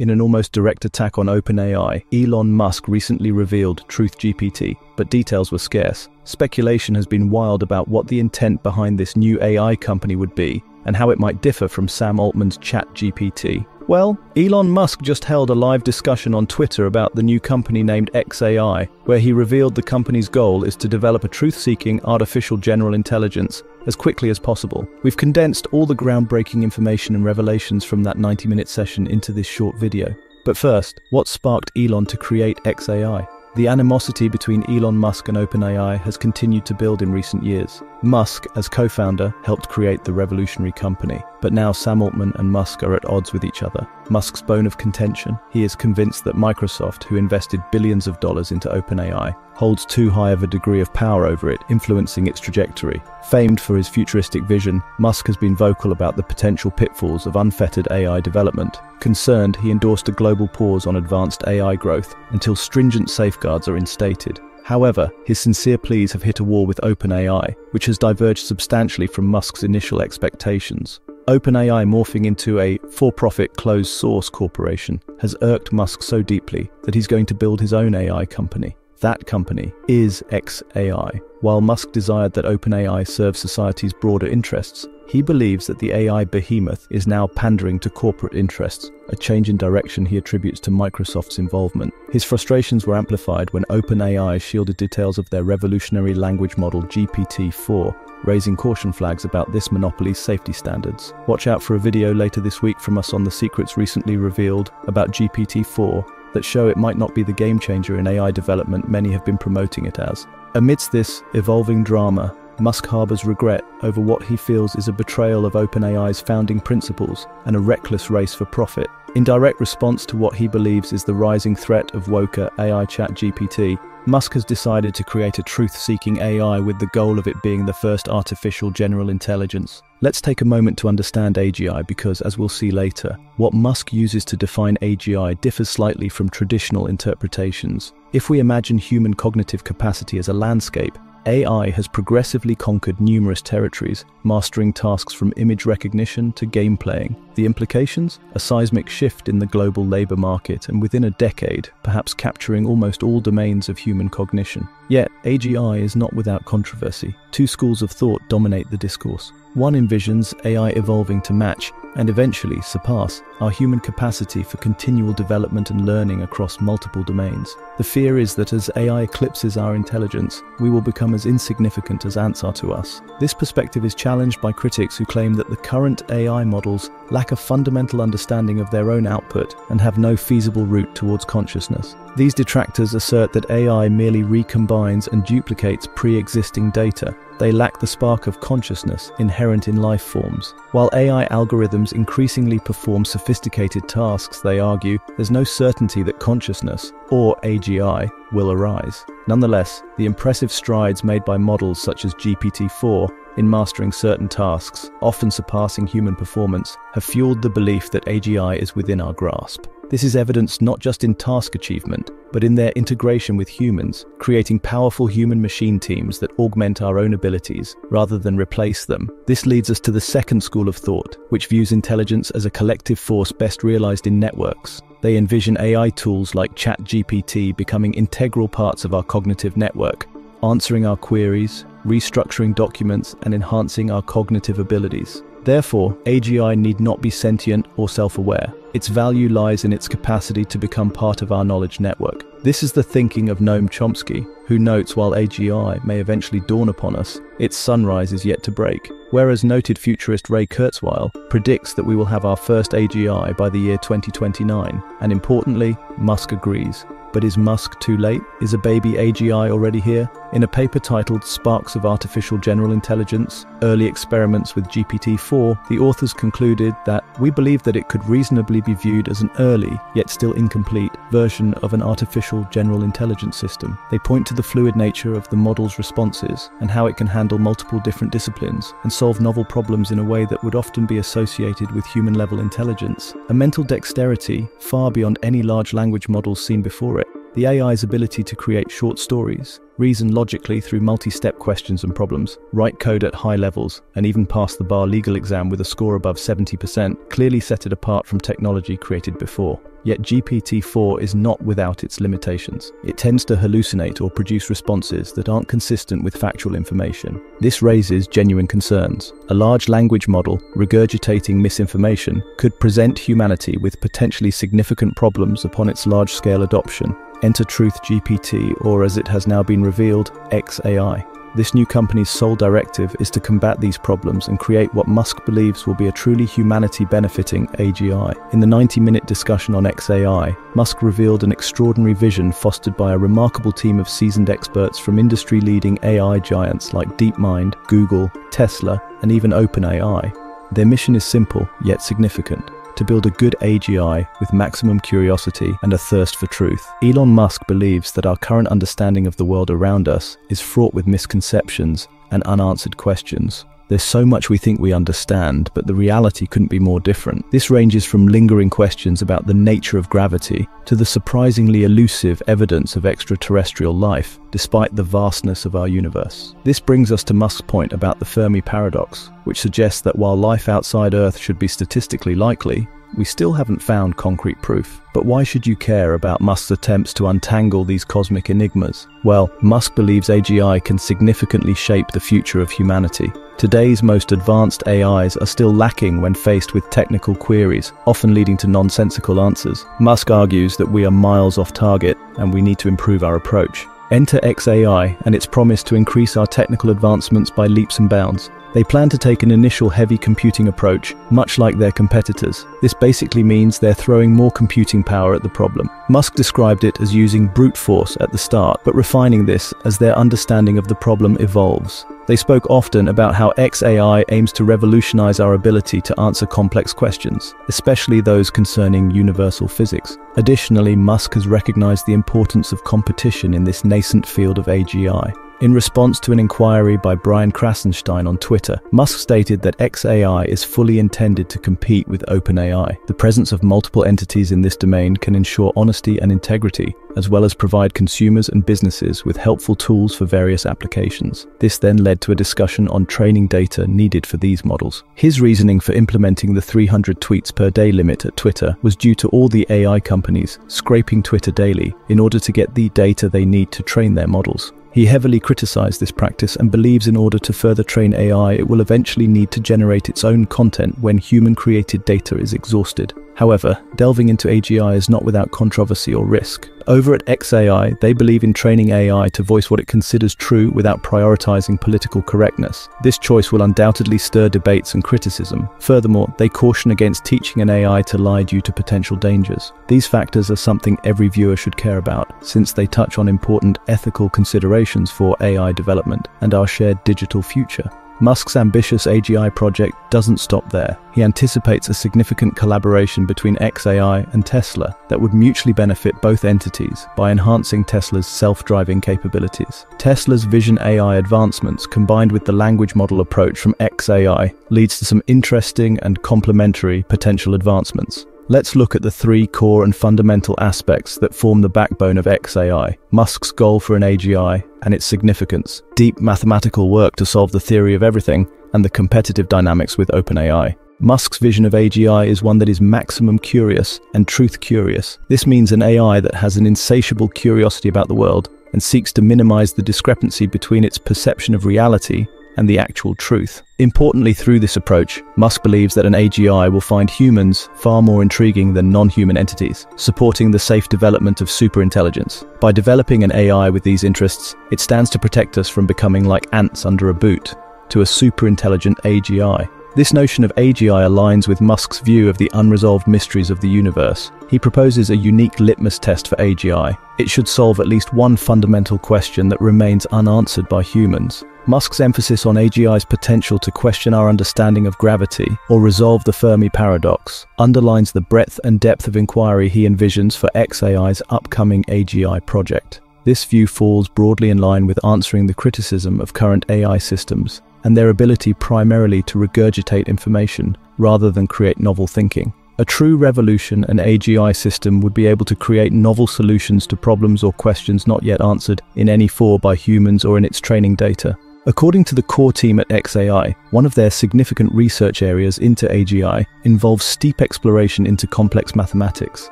In an almost direct attack on OpenAI, Elon Musk recently revealed TruthGPT, but details were scarce. Speculation has been wild about what the intent behind this new AI company would be and how it might differ from Sam Altman's ChatGPT. Well, Elon Musk just held a live discussion on Twitter about the new company named XAI, where he revealed the company's goal is to develop a truth seeking artificial general intelligence as quickly as possible. We've condensed all the groundbreaking information and revelations from that 90 minute session into this short video. But first, what sparked Elon to create XAI? The animosity between Elon Musk and OpenAI has continued to build in recent years. Musk, as co founder, helped create the revolutionary company, but now Sam Altman and Musk are at odds with each other. Musk's bone of contention he is convinced that Microsoft, who invested billions of dollars into OpenAI, holds too high of a degree of power over it, influencing its trajectory. Famed for his futuristic vision, Musk has been vocal about the potential pitfalls of unfettered AI development. Concerned, he endorsed a global pause on advanced AI growth until stringent safeguards are instated. However, his sincere pleas have hit a wall with OpenAI, which has diverged substantially from Musk's initial expectations. OpenAI morphing into a for profit closed source corporation has irked Musk so deeply that he's going to build his own AI company. That company is XAI. While Musk desired that OpenAI serve society's broader interests, he believes that the AI behemoth is now pandering to corporate interests, a change in direction he attributes to Microsoft's involvement. His frustrations were amplified when OpenAI shielded details of their revolutionary language model GPT-4, raising caution flags about this monopoly's safety standards. Watch out for a video later this week from us on the secrets recently revealed about GPT-4 that show it might not be the game changer in AI development many have been promoting it as. Amidst this evolving drama, Musk harbors regret over what he feels is a betrayal of OpenAI's founding principles and a reckless race for profit. In direct response to what he believes is the rising threat of woker AI chat GPT, Musk has decided to create a truth-seeking AI with the goal of it being the first artificial general intelligence. Let's take a moment to understand AGI because, as we'll see later, what Musk uses to define AGI differs slightly from traditional interpretations. If we imagine human cognitive capacity as a landscape, AI has progressively conquered numerous territories, mastering tasks from image recognition to game playing. The implications? A seismic shift in the global labor market and within a decade, perhaps capturing almost all domains of human cognition. Yet, AGI is not without controversy. Two schools of thought dominate the discourse. One envisions AI evolving to match and eventually surpass our human capacity for continual development and learning across multiple domains. The fear is that as AI eclipses our intelligence, we will become as insignificant as ants are to us. This perspective is challenged by critics who claim that the current AI models lack a fundamental understanding of their own output and have no feasible route towards consciousness. These detractors assert that AI merely recombines and duplicates pre existing data, they lack the spark of consciousness inherent in life forms. While AI algorithms increasingly perform sophisticated tasks, they argue, there's no certainty that consciousness, or AGI, will arise. Nonetheless, the impressive strides made by models such as GPT-4 in mastering certain tasks, often surpassing human performance, have fueled the belief that AGI is within our grasp. This is evidenced not just in task achievement, but in their integration with humans, creating powerful human-machine teams that augment our own abilities rather than replace them. This leads us to the second school of thought, which views intelligence as a collective force best realized in networks. They envision AI tools like ChatGPT becoming integral parts of our cognitive network, answering our queries, restructuring documents, and enhancing our cognitive abilities. Therefore, AGI need not be sentient or self-aware. Its value lies in its capacity to become part of our knowledge network. This is the thinking of Noam Chomsky, who notes while AGI may eventually dawn upon us, its sunrise is yet to break, whereas noted futurist Ray Kurzweil predicts that we will have our first AGI by the year 2029, and importantly, Musk agrees. But is Musk too late? Is a baby AGI already here? In a paper titled Sparks of Artificial General Intelligence Early Experiments with GPT 4, the authors concluded that we believe that it could reasonably be viewed as an early, yet still incomplete, version of an artificial general intelligence system. They point to the fluid nature of the model's responses and how it can handle multiple different disciplines and solve novel problems in a way that would often be associated with human level intelligence, a mental dexterity far beyond any large language models seen before it. The AI's ability to create short stories, reason logically through multi-step questions and problems, write code at high levels, and even pass the bar legal exam with a score above 70% clearly set it apart from technology created before. Yet GPT-4 is not without its limitations. It tends to hallucinate or produce responses that aren't consistent with factual information. This raises genuine concerns. A large language model, regurgitating misinformation, could present humanity with potentially significant problems upon its large-scale adoption. Enter Truth GPT, or as it has now been revealed, XAI. This new company's sole directive is to combat these problems and create what Musk believes will be a truly humanity benefiting AGI. In the 90 minute discussion on XAI, Musk revealed an extraordinary vision fostered by a remarkable team of seasoned experts from industry leading AI giants like DeepMind, Google, Tesla, and even OpenAI. Their mission is simple, yet significant to build a good AGI with maximum curiosity and a thirst for truth. Elon Musk believes that our current understanding of the world around us is fraught with misconceptions and unanswered questions. There's so much we think we understand, but the reality couldn't be more different. This ranges from lingering questions about the nature of gravity to the surprisingly elusive evidence of extraterrestrial life, despite the vastness of our universe. This brings us to Musk's point about the Fermi paradox, which suggests that while life outside Earth should be statistically likely, we still haven't found concrete proof. But why should you care about Musk's attempts to untangle these cosmic enigmas? Well, Musk believes AGI can significantly shape the future of humanity. Today's most advanced AIs are still lacking when faced with technical queries, often leading to nonsensical answers. Musk argues that we are miles off target and we need to improve our approach. Enter XAI and its promise to increase our technical advancements by leaps and bounds. They plan to take an initial heavy computing approach, much like their competitors. This basically means they're throwing more computing power at the problem. Musk described it as using brute force at the start, but refining this as their understanding of the problem evolves. They spoke often about how XAI aims to revolutionize our ability to answer complex questions, especially those concerning universal physics. Additionally, Musk has recognized the importance of competition in this nascent field of AGI. In response to an inquiry by Brian Krassenstein on Twitter, Musk stated that XAI is fully intended to compete with OpenAI. The presence of multiple entities in this domain can ensure honesty and integrity, as well as provide consumers and businesses with helpful tools for various applications. This then led to a discussion on training data needed for these models. His reasoning for implementing the 300 tweets per day limit at Twitter was due to all the AI companies scraping Twitter daily in order to get the data they need to train their models. He heavily criticized this practice and believes in order to further train AI, it will eventually need to generate its own content when human created data is exhausted. However, delving into AGI is not without controversy or risk. Over at XAI, they believe in training AI to voice what it considers true without prioritizing political correctness. This choice will undoubtedly stir debates and criticism. Furthermore, they caution against teaching an AI to lie due to potential dangers. These factors are something every viewer should care about, since they touch on important ethical considerations for AI development and our shared digital future. Musk's ambitious AGI project doesn't stop there. He anticipates a significant collaboration between XAI and Tesla that would mutually benefit both entities by enhancing Tesla's self-driving capabilities. Tesla's Vision AI advancements combined with the language model approach from XAI leads to some interesting and complementary potential advancements. Let's look at the three core and fundamental aspects that form the backbone of XAI, Musk's goal for an AGI and its significance, deep mathematical work to solve the theory of everything, and the competitive dynamics with OpenAI. Musk's vision of AGI is one that is maximum curious and truth curious. This means an AI that has an insatiable curiosity about the world and seeks to minimize the discrepancy between its perception of reality and the actual truth. Importantly, through this approach, Musk believes that an AGI will find humans far more intriguing than non-human entities, supporting the safe development of superintelligence. By developing an AI with these interests, it stands to protect us from becoming like ants under a boot, to a superintelligent AGI. This notion of AGI aligns with Musk's view of the unresolved mysteries of the universe. He proposes a unique litmus test for AGI. It should solve at least one fundamental question that remains unanswered by humans. Musk's emphasis on AGI's potential to question our understanding of gravity or resolve the Fermi paradox underlines the breadth and depth of inquiry he envisions for XAI's upcoming AGI project. This view falls broadly in line with answering the criticism of current AI systems and their ability primarily to regurgitate information rather than create novel thinking. A true revolution, an AGI system would be able to create novel solutions to problems or questions not yet answered in any form by humans or in its training data. According to the core team at XAI, one of their significant research areas into AGI involves steep exploration into complex mathematics.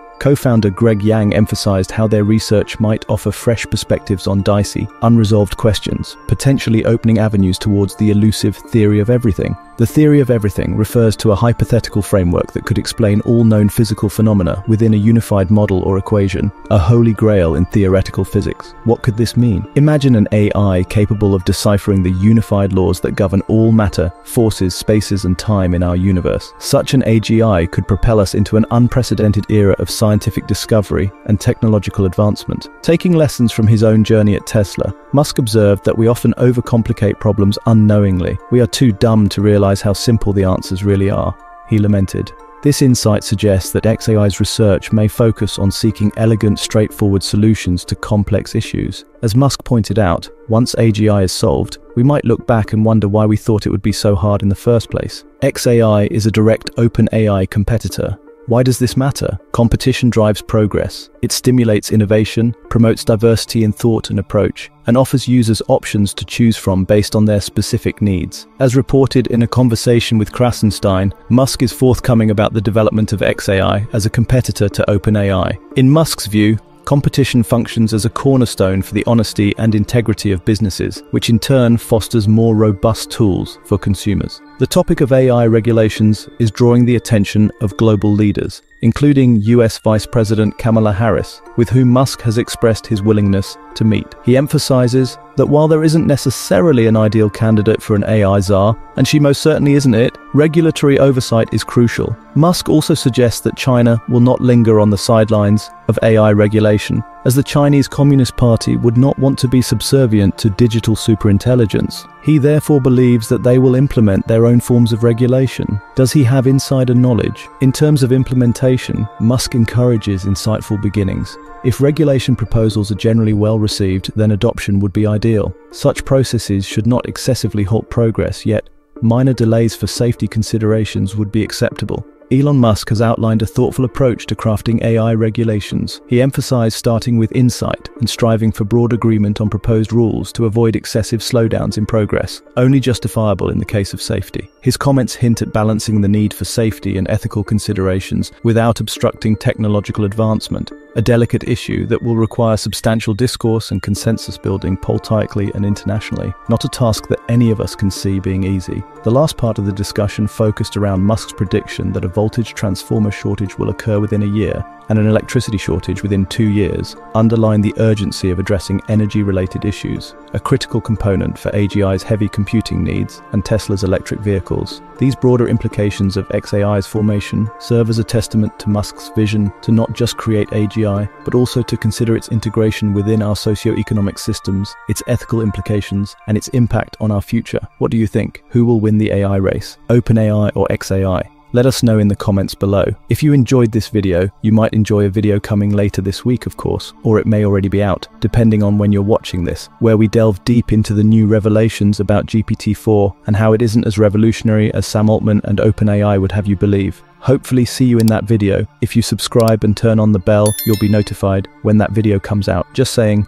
Co-founder Greg Yang emphasized how their research might offer fresh perspectives on dicey, unresolved questions, potentially opening avenues towards the elusive theory of everything. The theory of everything refers to a hypothetical framework that could explain all known physical phenomena within a unified model or equation, a holy grail in theoretical physics. What could this mean? Imagine an AI capable of deciphering the unified laws that govern all matter, forces, spaces, and time in our universe. Such an AGI could propel us into an unprecedented era of scientific discovery and technological advancement. Taking lessons from his own journey at Tesla, Musk observed that we often overcomplicate problems unknowingly. We are too dumb to realize realize how simple the answers really are, he lamented. This insight suggests that XAI's research may focus on seeking elegant, straightforward solutions to complex issues. As Musk pointed out, once AGI is solved, we might look back and wonder why we thought it would be so hard in the first place. XAI is a direct OpenAI competitor, why does this matter? Competition drives progress. It stimulates innovation, promotes diversity in thought and approach, and offers users options to choose from based on their specific needs. As reported in a conversation with Krassenstein, Musk is forthcoming about the development of XAI as a competitor to OpenAI. In Musk's view, Competition functions as a cornerstone for the honesty and integrity of businesses, which in turn fosters more robust tools for consumers. The topic of AI regulations is drawing the attention of global leaders, including US Vice President Kamala Harris, with whom Musk has expressed his willingness to meet. He emphasizes that while there isn't necessarily an ideal candidate for an AI czar, and she most certainly isn't it, regulatory oversight is crucial. Musk also suggests that China will not linger on the sidelines of AI regulation, as the Chinese Communist Party would not want to be subservient to digital superintelligence. He therefore believes that they will implement their own forms of regulation. Does he have insider knowledge? In terms of implementation, Musk encourages insightful beginnings. If regulation proposals are generally well received, then adoption would be ideal. Such processes should not excessively halt progress, yet minor delays for safety considerations would be acceptable. Elon Musk has outlined a thoughtful approach to crafting AI regulations. He emphasized starting with insight and striving for broad agreement on proposed rules to avoid excessive slowdowns in progress, only justifiable in the case of safety. His comments hint at balancing the need for safety and ethical considerations without obstructing technological advancement, a delicate issue that will require substantial discourse and consensus building politically and internationally, not a task that any of us can see being easy. The last part of the discussion focused around Musk's prediction that a voltage transformer shortage will occur within a year and an electricity shortage within two years underline the urgency of addressing energy-related issues, a critical component for AGI's heavy computing needs and Tesla's electric vehicles. These broader implications of XAI's formation serve as a testament to Musk's vision to not just create AGI, but also to consider its integration within our socio-economic systems, its ethical implications, and its impact on our future. What do you think? Who will win the AI race? OpenAI or XAI? Let us know in the comments below. If you enjoyed this video, you might enjoy a video coming later this week of course, or it may already be out, depending on when you're watching this, where we delve deep into the new revelations about GPT-4 and how it isn't as revolutionary as Sam Altman and OpenAI would have you believe. Hopefully see you in that video. If you subscribe and turn on the bell, you'll be notified when that video comes out. Just saying,